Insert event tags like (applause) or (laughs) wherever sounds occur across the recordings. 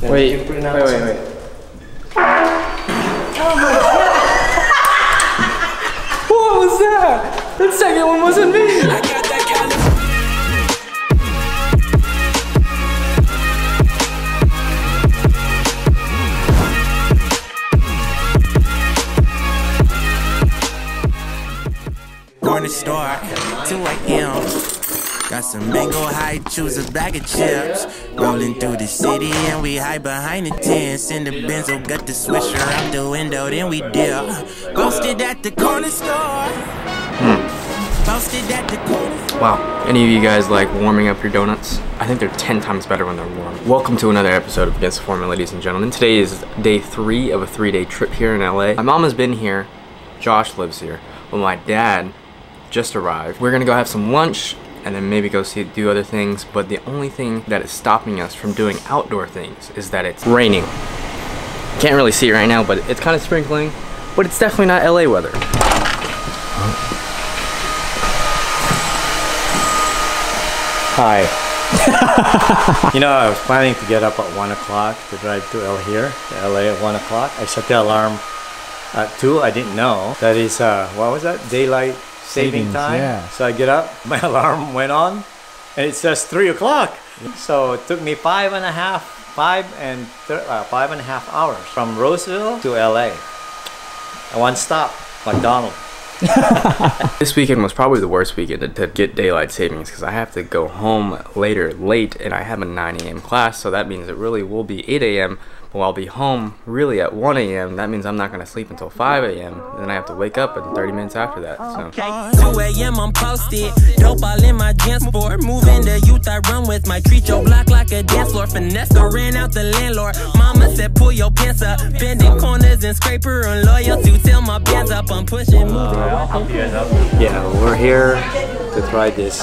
Then Wait, you wait, pronounce wait, it. wait. (laughs) What was that? That second one wasn't me. Going to store, 2 a.m. Got some mango high, choose a bag of chips. Rolling through the city and we hide behind the tents. In the benzo, got the swisher out the window, then we dip. Posted at the corner store. Hmm. Posted at the corner store. Wow, any of you guys like warming up your donuts? I think they're 10 times better when they're warm. Welcome to another episode of Against the Formula, ladies and gentlemen. Today is day three of a three day trip here in LA. My mom has been here, Josh lives here, but my dad just arrived. We're gonna go have some lunch and then maybe go see do other things, but the only thing that is stopping us from doing outdoor things is that it's raining. Can't really see it right now, but it's kind of sprinkling, but it's definitely not LA weather. Hi. (laughs) you know, I was planning to get up at 1 o'clock to drive to L here, to LA at 1 o'clock. I set the alarm at 2. I didn't know. That is, uh, what was that? Daylight saving time. yeah. So I get up, (laughs) my alarm went on, and it says 3 o'clock. So it took me five and a half, five and thir- uh, five and a half hours from Roseville to LA. And one stop, McDonald's. (laughs) This weekend was probably the worst weekend to, to get daylight savings because I have to go home later, late, and I have a 9 a.m. class, so that means it really will be 8 a.m. But I'll be home really at 1 a.m. That means I'm not gonna sleep until 5 a.m. Then I have to wake up in 30 minutes after that. So 2 a.m. I'm posted. Dope all in my dance sport. Moving the youth I run with. My treat your block like a dance floor. Finesse ran out the landlord. Mama said pull your pants up. Bending corners and scraper and loyal to till my bands up. I'm pushing, moving. Yeah, we're here to try this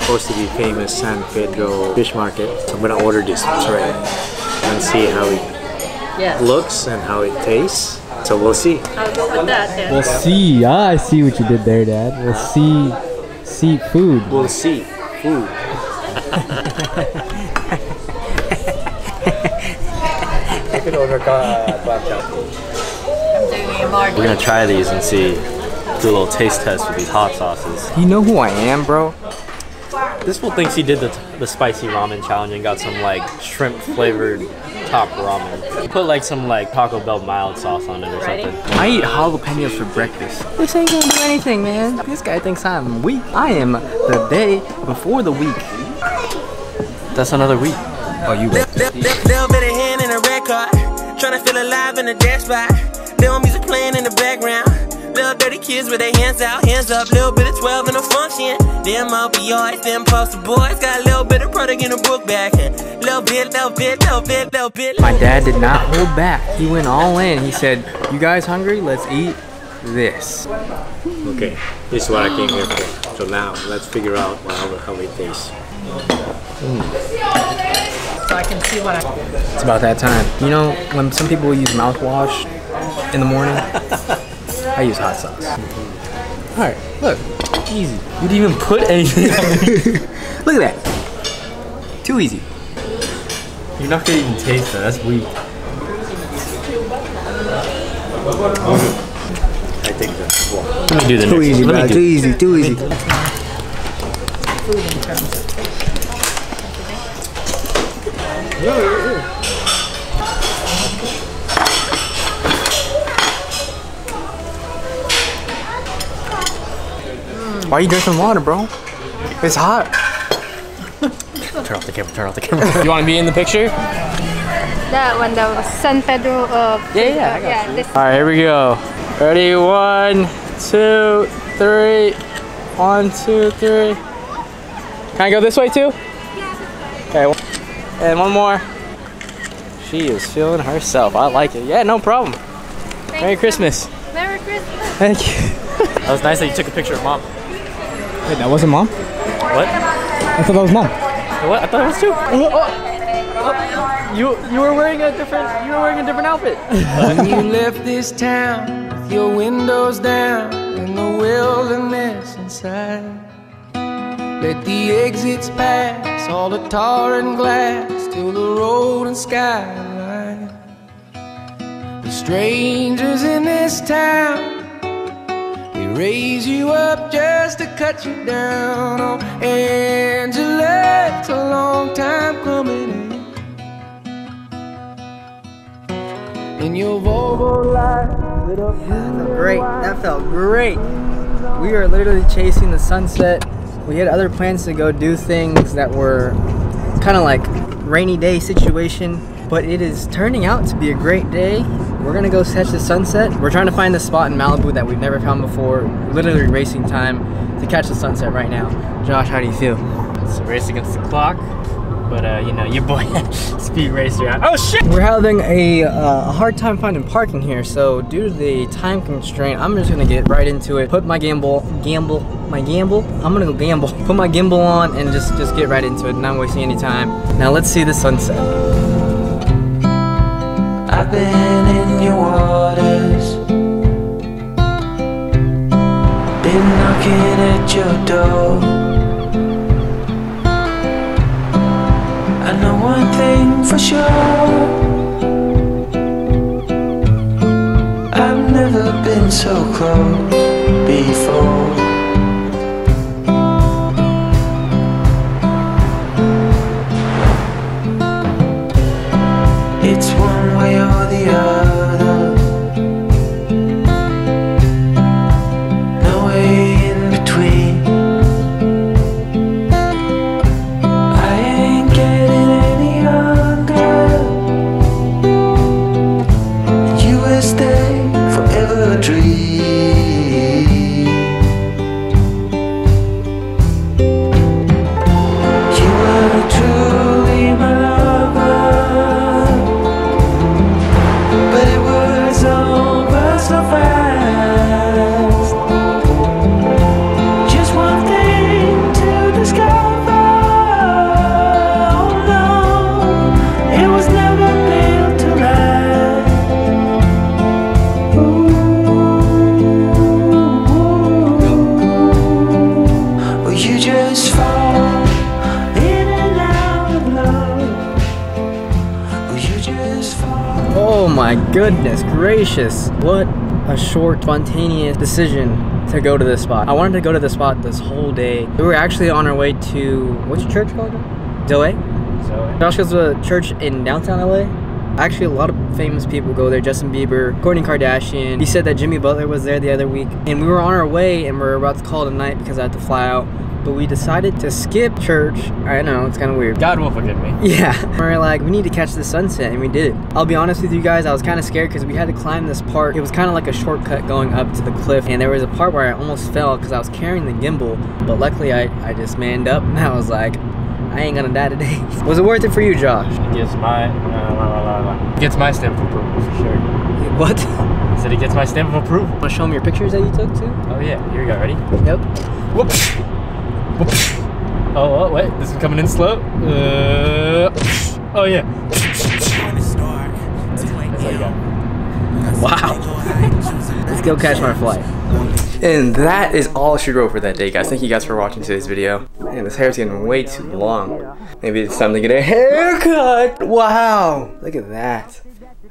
supposed to be famous San Pedro fish market. So I'm gonna order this tray and see how it looks and how it tastes. So we'll see. I'll go with that then. We'll see. Ah, I see what you did there, Dad. We'll see. See food. We'll see. Food. We're We're gonna try these and see, do a little taste test with these hot sauces. you know who I am, bro? This fool thinks he did the, the spicy ramen challenge and got some like shrimp flavored top ramen. He put like some like Taco Bell mild sauce on it or something. I eat jalapenos for breakfast. This ain't gonna do anything, man. This guy thinks I'm weak. I am the day before the week. That's another week. Oh, you. Little, little, little bit of hand in a red car. Tryna feel alive in the dash spot. Little music playing in the background. Little dirty kids with their hands out, hands up. Little bit of 12 in a function. Them opioids, them poster boys. Got a little bit of product in the book bag. Little bit, little bit, little bit, little bit. My dad did not hold back. He went all in. He said, "You guys hungry? Let's eat this." Okay, this is what I came here for. So now let's figure out how, how it tastes. So I can see what I. It's about that time. You know, when some people use mouthwash in the morning, (laughs) I use hot sauce. All right, look, easy. You didn't even put anything (laughs) Look at that. Too easy. You're not gonna even taste that. That's weak. I think that's well. Let me do the Too next easy, one. bro. Let me Too do easy. Too easy. Why are you drinking water, bro? It's hot. (laughs) Turn off the camera. Turn off the camera. You want to be in the picture? That one, the San Pedro. Uh, Yeah, yeah, yeah. All right, here we go. Ready? One, two, three. One, two, three. Can I go this way too? Okay. And one more. She is feeling herself. I like it. Yeah, no problem. Merry Christmas. Merry Christmas. Thank you. (laughs) That was nice that you took a picture of mom. Wait, that wasn't mom? What? I thought that was mom. What? I thought it was two. Oh, oh, oh. You you were wearing a different you were wearing a different outfit. When you left this town with your windows down and the wilderness inside. Let the exits pass, all the tar and glass till the road and skyline. The strangers in this town, they raise you up just to cut you down. Oh, Angela, it's a long time coming in. In your Volvo light lit up. Great. That felt great. We are literally chasing the sunset. We had other plans to go do things that were kind of like rainy day situation, but it is turning out to be a great day. We're gonna go catch the sunset. We're trying to find the spot in Malibu that we've never found before. Literally racing time to catch the sunset right now. Josh, how do you feel? It's a race against the clock, but uh, you know, your boy (laughs) speed racer. Oh shit! We're having a, uh, hard time finding parking here, so due to the time constraint, I'm just gonna get right into it. Put my gamble, gamble, my gamble. I'm gonna go gamble. (laughs) Put my gimbal on and just just get right into it. Not wasting any time. Now let's see the sunset. I've been in your waters. Been knocking at your door. I know one thing for sure. I've never been so close goodness gracious. What a short, spontaneous decision to go to this spot. I wanted to go to this spot this whole day. We were actually on our way to, what's your church called? Delay? So Josh goes to a church in downtown LA. Actually, a lot of famous people go there. Justin Bieber, Kourtney Kardashian. He said that Jimmy Butler was there the other week. And we were on our way and we are about to call it a night because I had to fly out. But we decided to skip church. I know, it's kind of weird. God will forgive me. (laughs) Yeah. We are like, we need to catch the sunset, and we did it. I'll be honest with you guys, I was kind of scared because we had to climb this part. It was kind of like a shortcut going up to the cliff, and there was a part where I almost fell because I was carrying the gimbal. But luckily, I, I just manned up, (laughs) and I was like, I ain't gonna die today. (laughs) was it worth it for you, Josh? It gets my uh, la, la, la, la. gets my stamp of approval for sure. What? I said it gets my stamp of approval. Want to show me your pictures that you took too? Oh yeah, here we go. Ready? Yep. Whoops. Whoops. Oh, oh, wait. This is coming in slow. Uh, oh yeah. That's how. Wow. Let's go catch my flight. And that is all she wrote for that day, guys. Thank you guys for watching today's video. Man, this hair's getting way too long. Maybe it's time to get a haircut. Wow, look at that.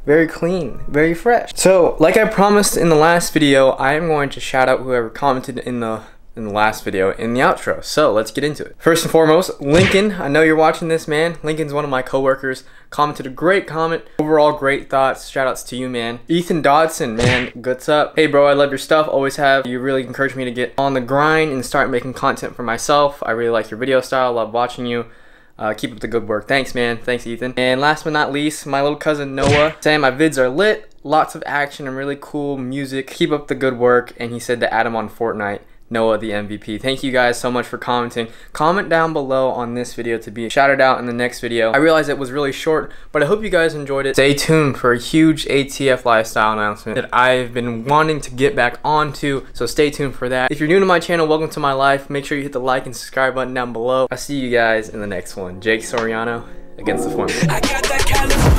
Very clean, very fresh. So, like I promised in the last video, I am going to shout out whoever commented in the in the last video in the outro. So let's get into it. First and foremost, Lincoln. I know you're watching this, man. Lincoln's one of my coworkers. Commented a great comment. Overall, great thoughts. Shout outs to you, man. Ethan Dodson, man. Goods up. Hey, bro, I love your stuff. Always have. You really encourage me to get on the grind and start making content for myself. I really like your video style. Love watching you. Uh, keep up the good work. Thanks, man. Thanks, Ethan. And last but not least, my little cousin Noah saying my vids are lit, lots of action and really cool music. Keep up the good work. And he said to add him on Fortnite. Noah the MVP. Thank you guys so much for commenting. Comment down below on this video to be shouted out in the next video. I realize it was really short, but I hope you guys enjoyed it. Stay tuned for a huge ATF lifestyle announcement that I've been wanting to get back onto, so stay tuned for that. If you're new to my channel, welcome to my life. Make sure you hit the like and subscribe button down below. I'll see you guys in the next one. Jake Soriano against the got